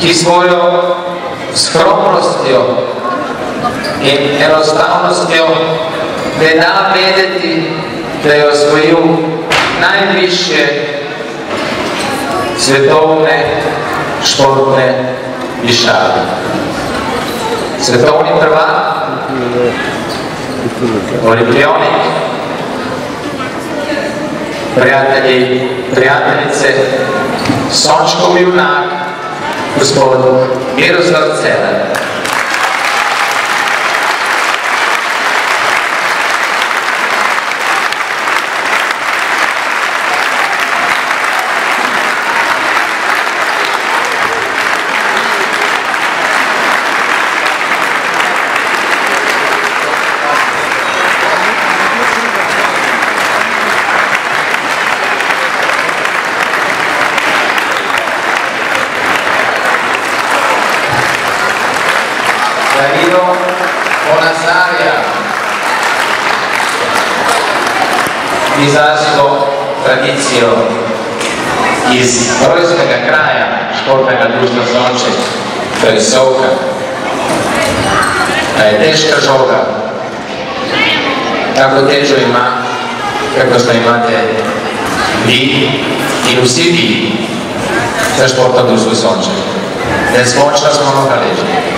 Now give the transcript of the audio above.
ki svojo skromnostjo in enostavnostjo ne da vedeti, da je osvojil najvišje svetovne športne višave. Svetovni prvak, olimpionik, prijatelji, prijateljice, sončkov junak, wysłałem mieroznawcę Celar. Danilo Bonasaria izrazilo tradicijo iz rojskega kraja športnega društva Sonče, to je Sovka. Da je teška žoga, kako težo ima, kako što imate vi in vsi vi za športno društvo Sonče. Je smo hvaležni.